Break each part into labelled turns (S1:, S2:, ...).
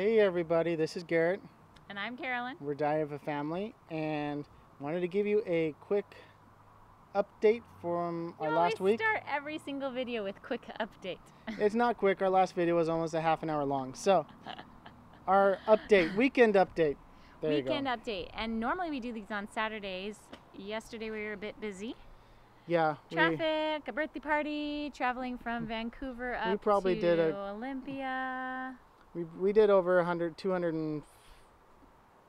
S1: Hey everybody, this is Garrett.
S2: And I'm Carolyn.
S1: We're Diary of a Family and wanted to give you a quick update from
S2: You
S1: our last week.
S2: start every single video with quick update.
S1: It's not quick, our last video was almost a half an hour long. So, our update, weekend update. There
S2: Weekend
S1: you go.
S2: update. And normally we do these on Saturdays. Yesterday we were a bit busy.
S1: Yeah, we,
S2: Traffic, a birthday party, traveling from Vancouver up
S1: We probably
S2: to
S1: did a-
S2: Olympia.
S1: We, we did over 100, 200 and,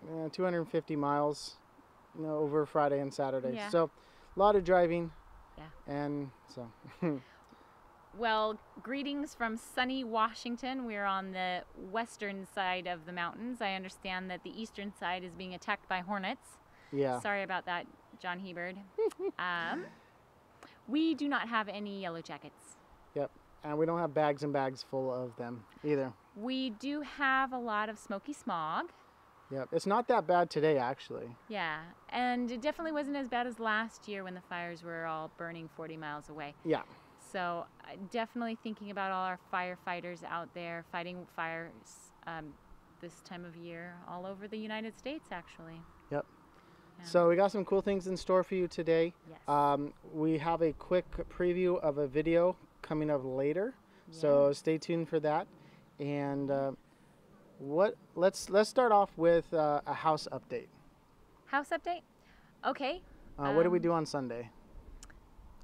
S1: uh, 250 miles you know, over Friday and Saturday.
S2: Yeah.
S1: So, a lot of driving.
S2: Yeah.
S1: And so,
S2: Well, greetings from sunny Washington. We're on the western side of the mountains. I understand that the eastern side is being attacked by hornets.
S1: yeah.
S2: Sorry about that, John Hebert. um, we do not have any yellow jackets.
S1: And we don't have bags and bags full of them either.
S2: We do have a lot of smoky smog.
S1: Yep. It's not that bad today, actually.
S2: Yeah, and it definitely wasn't as bad as last year when the fires were all burning 40 miles away.
S1: Yeah.
S2: So, uh, definitely thinking about all our firefighters out there fighting fires um, this time of year all over the United States, actually.
S1: Yep. So we got some cool things in store for you today.
S2: Yes.
S1: Um, we have a quick preview of a video coming up later, so stay tuned for that. And uh, what? Let's let's start off with uh, a house update.
S2: House update? Okay.
S1: Uh, what did we
S2: Um,
S1: do on Sunday?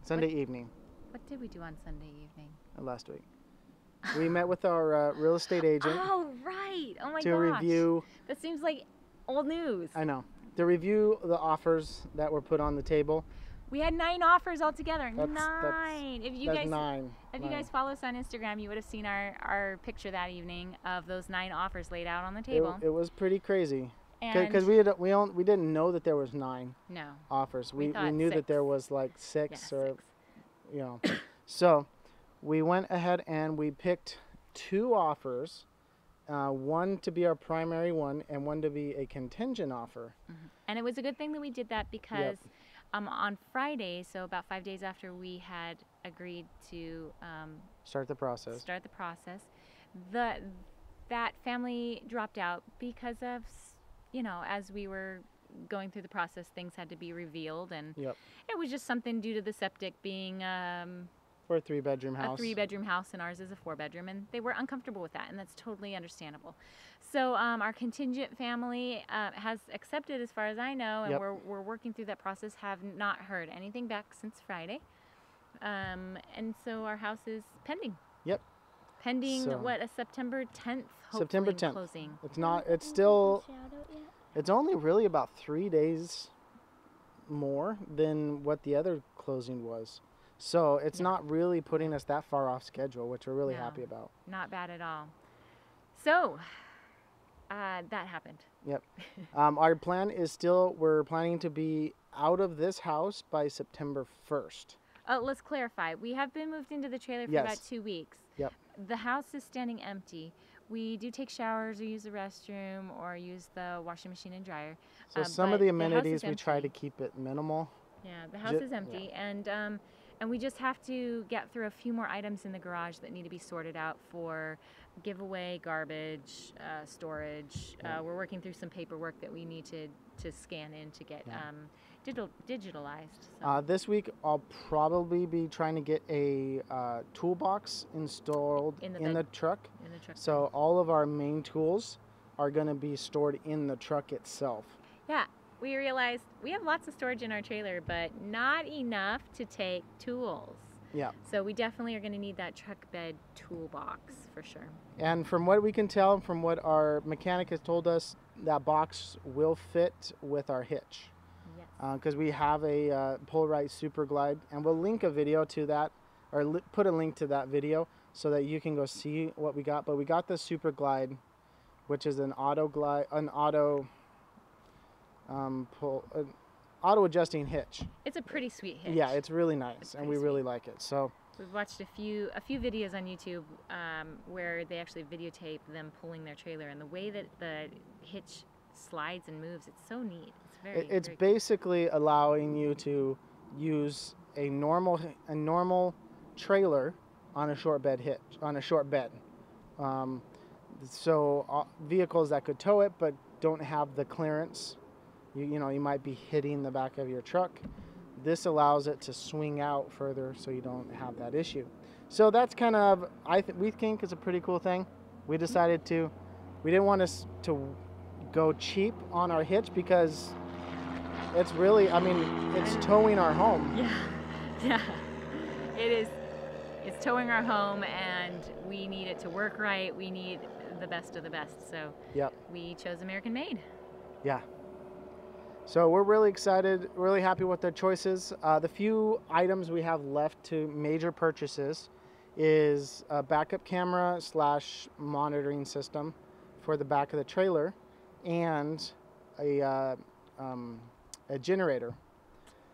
S1: Sunday evening
S2: What did we do on Sunday evening?
S1: uh, last week. We met with our uh, real estate agent
S2: Oh, right. Oh my
S1: to
S2: gosh.
S1: review.
S2: That seems like old news.
S1: I know to review the offers that were put on the table.
S2: We had nine offers altogether.
S1: That's- that's-
S2: nine. if you
S1: That's
S2: guys
S1: nine.
S2: if you guys follow us on Instagram, you would have seen our, our picture that evening of those nine offers laid out on the table.
S1: it was pretty crazy
S2: and
S1: because we had, we don't, we didn't know that there was nine
S2: no.
S1: offers.
S2: We
S1: We, we, knew that there was like six
S2: Yeah,
S1: or
S2: six.
S1: you know. so we went ahead and we picked two offers, uh, one to be our primary one and one to be a contingent offer.
S2: And it was a good thing that we did that because um, on Friday, so about five days after we had agreed to um,
S1: Start the process.
S2: start the process, the that family dropped out because of you know as we were going through the process, things had to be revealed, and
S1: Yep.
S2: it was just something due to the septic being um,
S1: For a three bedroom house.
S2: a three bedroom house and ours is a four bedroom and they were uncomfortable with that and that's totally understandable so um, our contingent family uh, has accepted as far as i know and
S1: Yep.
S2: we're, we're working through that process have not heard anything back since friday um, and so our house is pending
S1: Yep.
S2: pending
S1: So-
S2: what a september 10th
S1: September 10th.
S2: closing
S1: It's not. It's still. It's only really about three days more than what the other closing was. So it's
S2: Yeah.
S1: not really putting us that far off schedule, which we're really
S2: No.
S1: happy about.
S2: not bad at all so uh, that happened
S1: Um, our plan is still we're planning to be out of this house by September 1st.
S2: Uh, let's clarify. We have been moved into the trailer for about two weeks.
S1: Yep.
S2: The house is standing empty. We do take showers or use the restroom or use the washing machine and dryer.
S1: So
S2: Uh,
S1: some of the
S2: the
S1: amenities we try to keep it minimal.
S2: Yeah, the house
S1: Ju-
S2: is empty, and um, and we just have to get through a few more items in the garage that need to be sorted out for giveaway, garbage, uh, storage.
S1: Yeah.
S2: Uh, we're working through some paperwork that we need to to scan in to get
S1: Yeah.
S2: um, digital digitalized. So.
S1: Uh, this week I'll probably be trying to get a uh, toolbox installed
S2: In
S1: in
S2: the
S1: the, truck.
S2: in the truck.
S1: So all of our main tools are going to be stored in the truck itself.
S2: Yeah, we realized we have lots of storage in our trailer, but not enough to take tools.
S1: Yeah.
S2: So we definitely are going to need that truck bed toolbox for sure.
S1: And from what we can tell, from what our mechanic has told us, that box will fit with our hitch.
S2: Yes.
S1: because we have a uh, PullRite Super Glide, and we'll link a video to that, or li- put a link to that video so that you can go see what we got. But we got the Super Glide, which is an auto glide, an auto, um, pull, an auto adjusting hitch.
S2: it's a pretty sweet hitch.
S1: Yeah, it's really nice,
S2: It's
S1: and we really like it. So
S2: We've watched a few a few videos on YouTube um, where they actually videotape them pulling their trailer, and the way that the hitch slides and moves, it's so neat. It's very.
S1: it, it's
S2: very cool.
S1: basically allowing you to use a normal a normal trailer on a short bed hitch on a short bed. Um, so uh, vehicles that could tow it but don't have the clearance, you, you know, you might be hitting the back of your truck. This allows it to swing out further so you don't have that issue. So that's kind of I th- we think is a pretty cool thing. We decided to we didn't want us to go cheap on our hitch because it's really I mean it's towing our home.
S2: Yeah, yeah. It is. It's towing our home, and we need it to work right. We need the best of the best. So
S1: Yep.
S2: we chose American made.
S1: Yeah. So we're really excited, really happy with their choices. Uh, the few items we have left to major purchases is a backup camera slash monitoring system for the back of the trailer, and a uh, um, a generator.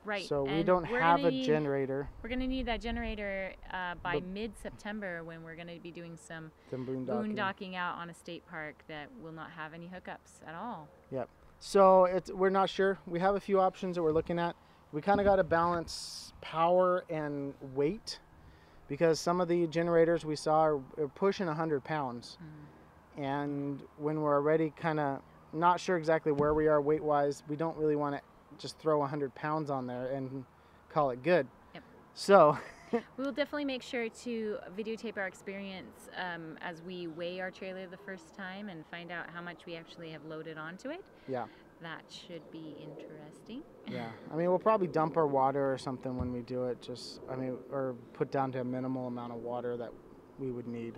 S2: Right.
S1: So we
S2: and
S1: don't have a
S2: need-
S1: generator.
S2: We're gonna need that generator uh, by mid-September when we're gonna be doing some
S1: boondocking.
S2: boondocking out on a state park that will not have any hookups at all.
S1: Yep. So it's we're not sure. We have a few options that we're looking at. We kind of got to balance power and weight because some of the generators we saw are, are pushing 100 pounds, mm. and when we're already kind of not sure exactly where we are weight wise, we don't really want to just throw 100 pounds on there and call it good.
S2: Yep.
S1: So
S2: We will definitely make sure to videotape our experience um, as we weigh our trailer the first time and find out how much we actually have loaded onto it.
S1: yeah,
S2: That should be interesting.
S1: yeah. I mean, we'll probably dump our water or something when we do it. Just I mean, or put down to a minimal amount of water that we would need.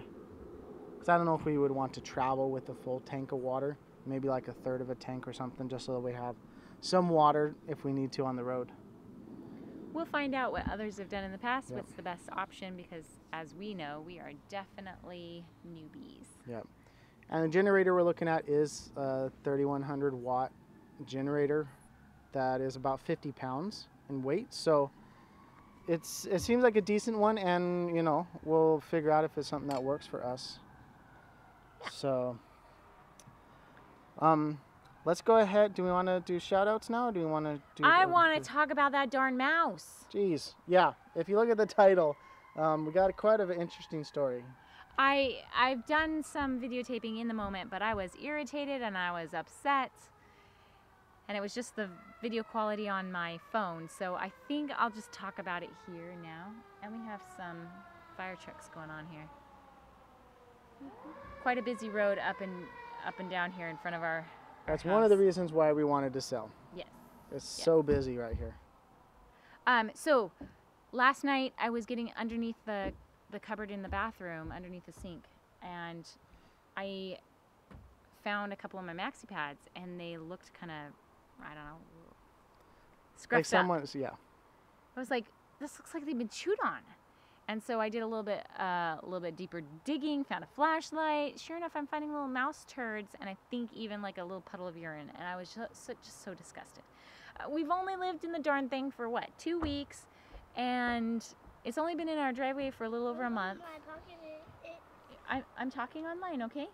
S1: Because I don't know if we would want to travel with a full tank of water. Maybe like a third of a tank or something, just so that we have some water if we need to on the road.
S2: We'll find out what others have done in the past,
S1: Yep.
S2: what's the best option, because as we know, we are definitely newbies.
S1: Yep. And the generator we're looking at is a 3100 watt generator that is about 50 pounds in weight. So it's it seems like a decent one, and you know we'll figure out if it's something that works for us. So um, let's go ahead. Do we want to do shout outs now, or do we want to do?
S2: I want to talk about that darn mouse.
S1: Jeez, yeah. If you look at the title, um, we got quite of an interesting story.
S2: I I've done some videotaping in the moment, but I was irritated and I was upset. And it was just the video quality on my phone. So I think I'll just talk about it here now. And we have some fire trucks going on here. Quite a busy road up and up and down here in front of our,
S1: That's one of the reasons why we wanted to sell.
S2: Yes.
S1: It's
S2: Yeah.
S1: so busy right here.
S2: Um, so last night I was getting underneath the, the cupboard in the bathroom, underneath the sink, and I found a couple of my maxi pads, and they looked kind of, I don't know, scruffed
S1: like
S2: up.
S1: yeah.
S2: I was like, this looks like they've been chewed on. And so I did a little bit, uh, a little bit deeper digging, found a flashlight. Sure enough, I'm finding little mouse turds, and I think even like a little puddle of urine. And I was just so, just so disgusted. Uh, we've only lived in the darn thing for what, two weeks, and it's only been in our driveway for a little over a month. I, I'm talking online, okay?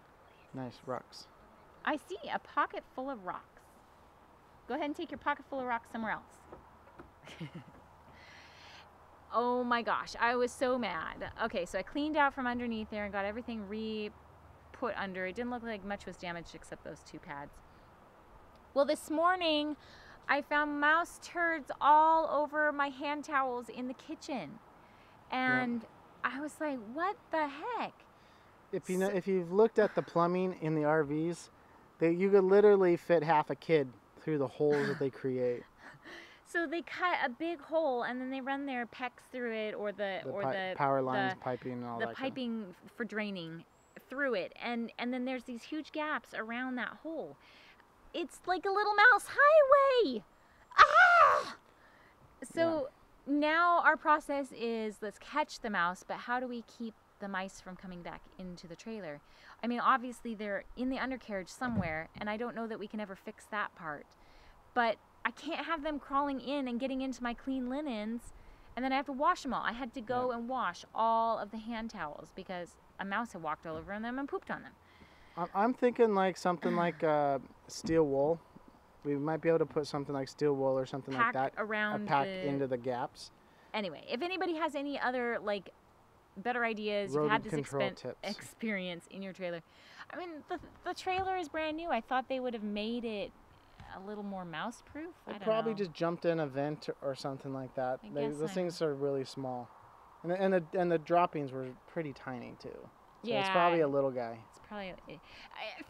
S1: Nice rocks.
S2: I see a pocket full of rocks. Go ahead and take your pocket full of rocks somewhere else. oh my gosh, I was so mad. Okay, so I cleaned out from underneath there and got everything re put under. It didn't look like much was damaged except those two pads. Well, this morning I found mouse turds all over my hand towels in the kitchen. And I was like, what the heck?
S1: If you know, if you've looked at the plumbing in the RVs, they you could literally fit half a kid through the holes that they create.
S2: So they cut a big hole and then they run their PEX through it or the,
S1: The
S2: or the
S1: power lines,
S2: the,
S1: piping, and all
S2: the
S1: that. kind of-
S2: piping for draining through it and and then there's these huge gaps around that hole. It's like a little mouse highway. Ah! So now our process is let's catch the mouse, but how do we keep the mice from coming back into the trailer? I mean, obviously they're in the undercarriage somewhere, and I don't know that we can ever fix that part. But I can't have them crawling in and getting into my clean linens, and then I have to wash them all. I had to go and wash all of the hand towels because a mouse had walked all over them and pooped on them.
S1: I'm, I'm thinking like something like uh, steel wool. We might be able to put something like steel wool or something
S2: Pack
S1: like that.
S2: around
S1: pack
S2: the-
S1: into the gaps.
S2: Anyway, if anybody has any other like better ideas. You've had this expen- experience in your trailer. I mean, the the trailer is brand new. I thought they would have made it a little more mouse proof. I
S1: I probably
S2: know.
S1: just jumped in a vent or something like that.
S2: I
S1: They,
S2: guess
S1: those
S2: I'm-
S1: things are really small, and the, and the and the droppings were pretty tiny too. So
S2: yeah.
S1: it's probably a little guy.
S2: It's probably. It,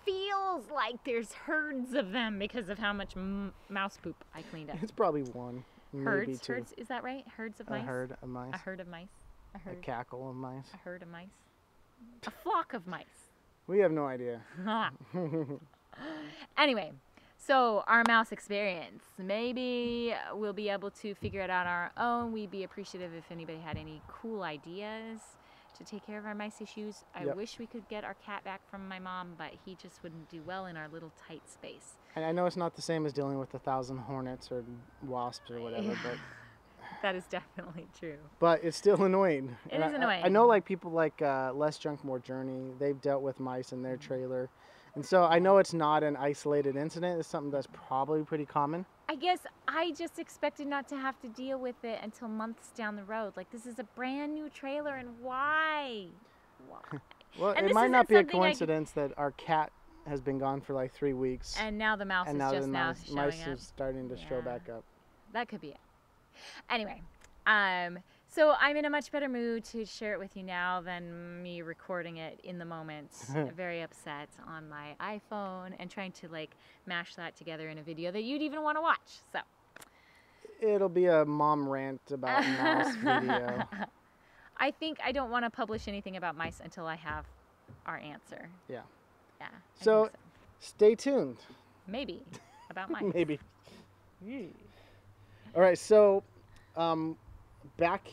S2: feels like there's herds of them because of how much m- mouse poop I cleaned up.
S1: It's probably one, maybe
S2: herds,
S1: two.
S2: herds. Is that right? Herds of
S1: a
S2: mice.
S1: herd of mice.
S2: A herd of mice. A
S1: A cackle of mice.
S2: A herd of mice. A flock of mice.
S1: We have no idea.
S2: anyway, so our mouse experience. Maybe we'll be able to figure it out on our own. We'd be appreciative if anybody had any cool ideas to take care of our mice issues. I
S1: Yep.
S2: wish we could get our cat back from my mom, but he just wouldn't do well in our little tight space.
S1: And I know it's not the same as dealing with a thousand hornets or wasps or whatever, but
S2: That is definitely true.
S1: but it's still annoying.
S2: It
S1: And
S2: is
S1: I- I- I, know like people like uh, Less Junk More Journey, they've dealt with mice in their trailer. And so I know it's not an isolated incident. It's something that's probably pretty common.
S2: I guess I just expected not to have to deal with it until months down the road. Like this is a brand new trailer, and why? Why?
S1: Well,
S2: And
S1: it might
S2: isn't
S1: be a
S2: something I could-
S1: coincidence that our cat has been gone for like three weeks.
S2: and now the mouse
S1: and
S2: is
S1: now
S2: just
S1: the
S2: now
S1: mice,
S2: up.
S1: is starting to show back up.
S2: That could be it. Anyway, um, so I'm in a much better mood to share it with you now than me recording it in the moment. Very upset on my iPhone and trying to like mash that together in a video that you'd even want to watch. So.
S1: It'll be a mom rant about mouse video.
S2: I think I don't want to publish anything about mice until I have our answer.
S1: Yeah.
S2: Yeah. I
S1: So- Stay tuned.
S2: maybe about mice.
S1: Maybe. All right, so um, back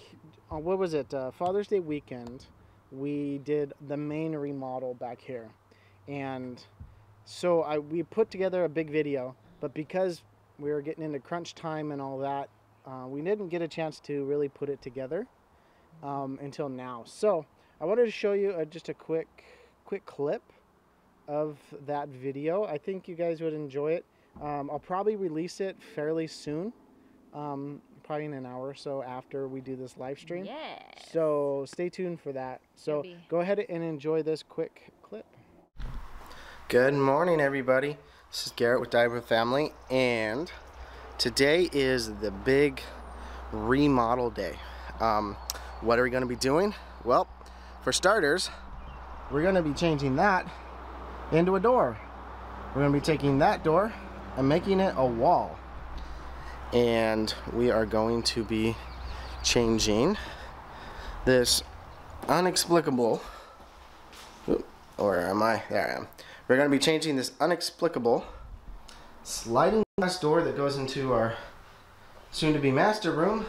S1: on what was it? Uh, Father's Day weekend, we did the main remodel back here, and so I we put together a big video, but because we were getting into crunch time and all that, uh, we didn't get a chance to really put it together um, until now. So I wanted to show you uh just a quick quick clip of that video. I think you guys would enjoy it. Um, I'll probably release it fairly soon, um, probably in an hour or so after we do this live stream.
S2: Yeah.
S1: So stay tuned for that. So
S2: Maybe.
S1: go ahead and enjoy this quick clip. Good morning, everybody. This is Garrett with Diver Family, and today is the big remodel day. Um, what are we going to be doing? Well, for starters, we're going to be changing that into a door. We're going to be taking that door and making it a wall. And we are going to be changing this inexplicable oop, or am I? There I am. We're going to be changing this inexplicable sliding glass door that goes into our soon to be master room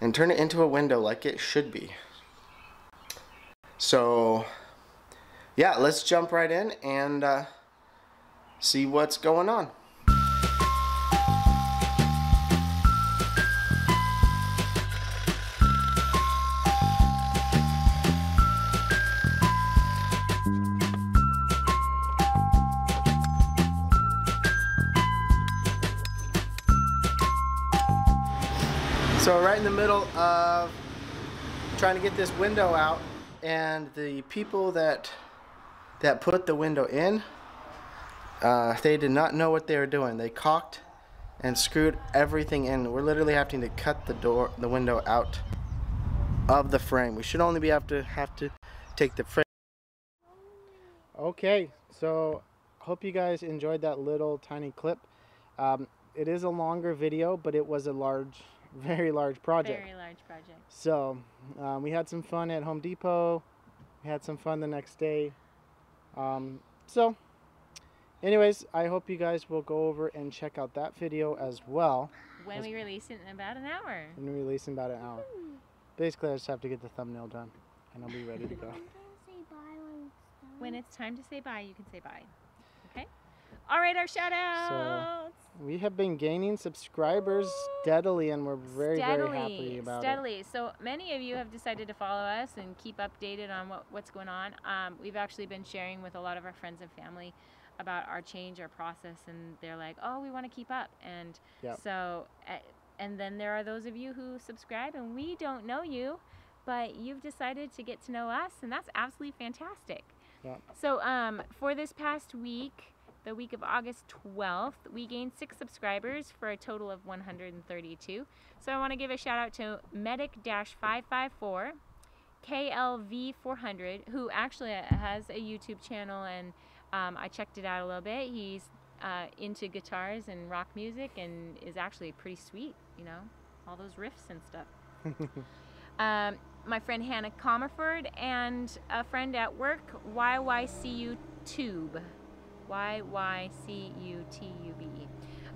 S1: and turn it into a window like it should be. So, yeah, let's jump right in and uh, see what's going on. So right in the middle of trying to get this window out and the people that that put the window in uh, they did not know what they were doing. They caulked and screwed everything in. We're literally having to cut the door the window out of the frame. We should only be have to have to take the frame. Okay so hope you guys enjoyed that little tiny clip. Um, it is a longer video but it was a large very large project
S2: Very large project.
S1: so um, we had some fun at Home Depot. We had some fun the next day. Um, so, anyways, I hope you guys will go over and check out that video as well.
S2: When
S1: That's-
S2: we release it in about an hour.
S1: And we release in about an hour. Basically, I just have to get the thumbnail done, and I'll be ready to go.
S2: When it's time to say bye, you can say bye. All right, our shout outs.
S1: We have been gaining subscribers steadily, and we're very, very happy about
S2: steadily. Steadily. So many of you have decided to follow us and keep updated on what, what's going on. Um, we've actually been sharing with a lot of our friends and family about our change, our process, and they're like, "Oh, we want to keep up." And
S1: Yep.
S2: so, uh, and then there are those of you who subscribe, and we don't know you, but you've decided to get to know us, and that's absolutely fantastic.
S1: Yeah.
S2: So, um, for this past week, the week of August 12th, we gained six subscribers for a total of 132. So, I want to give a shout out to Medic 554, KLV400, who actually has a YouTube channel, and um, I checked it out a little bit. He's uh, into guitars and rock music and is actually pretty sweet, you know, all those riffs and stuff. um, my friend Hannah Comerford and a friend at work, YYCU Tube. Y-Y-C-U-T-U-B.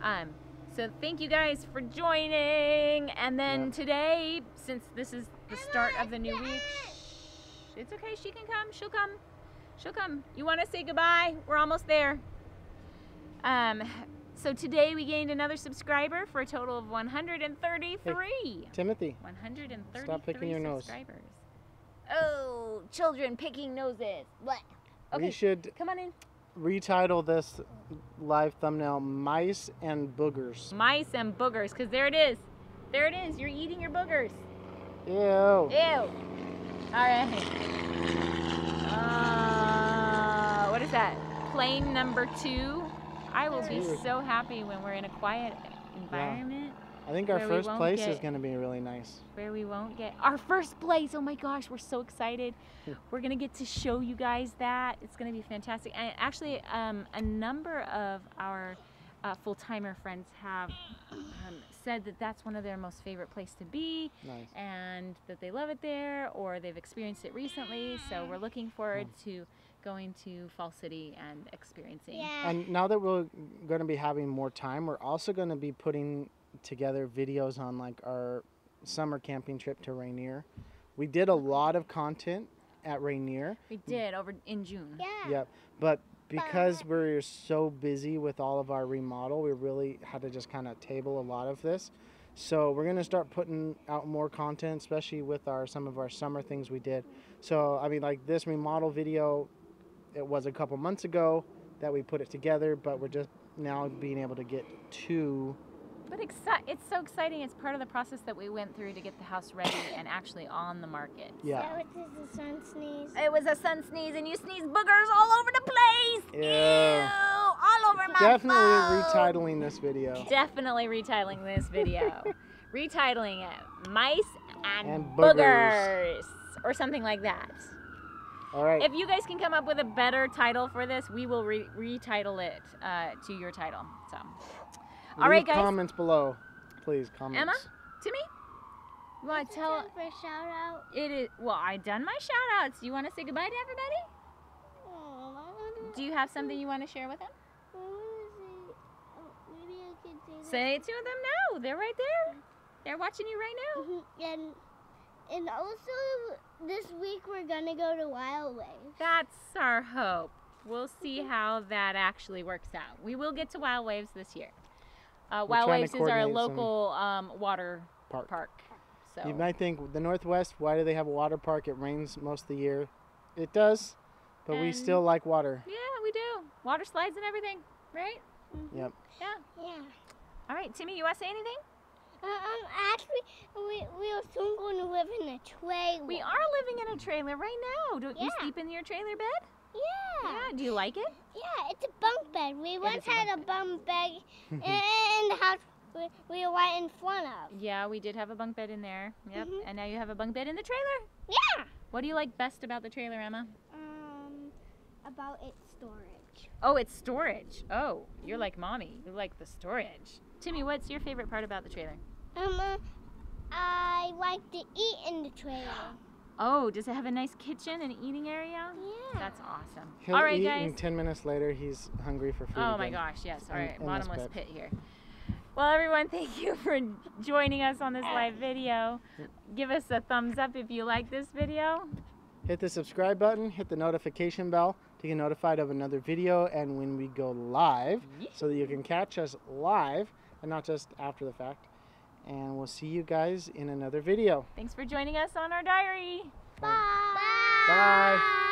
S2: Um, so thank you guys for joining. And then
S1: Yeah.
S2: today, since this is the start of the new week, shh, it's okay. She can come. She'll come. She'll come. You want to say goodbye? We're almost there. Um, so today we gained another subscriber for a total of 133.
S1: Timothy,
S2: 133
S1: Stop picking your nose.
S2: subscribers. Oh, children picking noses. What? Okay,
S1: we should
S2: come on in.
S1: Retitle this live thumbnail Mice and Boogers.
S2: Mice and boogers, because there it is. There it is. You're eating your boogers.
S1: Ew.
S2: Ew. All right. Uh, what is that? Plane number two. I will be so happy when we're in a quiet environment
S1: I think our first
S2: won't
S1: place is going to be really nice.
S2: where we won't get our first place. Oh my gosh, we're so excited. We're going to get to show you guys that. It's going to be fantastic. And actually, um, a number of our uh, full timer friends have um, said that that's one of their most favorite place to be
S1: Nice.
S2: and that they love it there or they've experienced it recently. So we're looking forward to going to Fall City and experiencing.
S3: Yeah.
S1: And now that we're going to be having more time, we're also going to be putting together videos on like our summer camping trip to Rainier. We did a lot of content at Rainier.
S2: We did over in June.
S3: yeah.
S1: Yep. But because we're so busy with all of our remodel, we really had to just kind of table a lot of this. So we're gonna start putting out more content, especially with our some of our summer things we did. So I mean, like this remodel video, it was a couple months ago that we put it together, but we're just now being able to get to
S2: But exci- it's so exciting. It's part of the process that we went through to get the house ready and actually on the market.
S1: yeah.
S3: That was a sun sneeze.
S2: It was a sun sneeze, and you sneezed boogers all over the place.
S1: Yeah.
S2: Ew, all over my
S1: Definitely
S2: phone.
S1: retitling this video.
S2: Definitely retitling this video. retitling it, mice and,
S1: And
S2: boogers.
S1: boogers.
S2: or something like that.
S1: All right.
S2: If you guys can come up with a better title for this, we will re- retitle it uh, to your title. So, all
S1: Leave
S2: right, guys.
S1: Comments below, please. Comments.
S2: Emma, Timmy, you want to tell?
S3: For a shout out.
S2: It is well. I done my shout outs. You want to say goodbye to everybody? Do you have something you want to share with them?
S3: What was it? Oh, maybe I could say that.
S2: Say it to them now. They're right there. They're watching you right now.
S3: And and also this week we're gonna go to Wild Wave.
S2: That's our hope. We'll see how that actually works out. We will get to Wild Waves this year. Uh,
S1: We're
S2: Wild Waves is our local um, water
S1: Park.
S2: park. So
S1: You might think the Northwest, why do they have a water park? It rains most of the year. It does, but we still like water.
S2: yeah, we do water slides and everything, right?
S1: Yep.
S2: Yeah.
S3: Yeah.
S2: All right, Timmy, you want to say anything?
S3: Uh, um, actually, we we are soon going to live in a trailer.
S2: We are living in a trailer right now. Don't you sleep in your trailer bed?
S3: Yeah.
S2: Yeah. Do you like it?
S3: Yeah, it's a bunk bed. We once
S2: a
S3: had a bunk bed in, in the house we, we were right in front of.
S2: Yeah, we did have a bunk bed in there. Yep.
S3: Mhm.
S2: And now you have a bunk bed in the trailer.
S3: Yeah.
S2: What do you like best about the trailer, Emma?
S3: Um, about its storage.
S2: Oh, it's storage. Oh, you're like mommy. You like the storage. Timmy, what's your favorite part about the trailer?
S3: Um, uh, I like to eat in the trailer.
S2: Oh, does it have a nice kitchen and eating area?
S3: Yeah.
S2: That's awesome.
S1: He'll
S2: All right,
S1: eat,
S2: guys.
S1: and 10 minutes later, he's hungry for food.
S2: Oh my gosh, yes. All right.
S1: in- in
S2: bottomless pit here. Well, everyone, thank you for joining us on this live video. Give us a thumbs up if you like this video.
S1: Hit the subscribe button, hit the notification bell to get notified of another video and when we go live so that you can catch us live and not just after the fact. And we'll see you guys in another video.
S2: Thanks for joining us on our diary.
S3: Bye.
S1: Bye.
S3: Bye.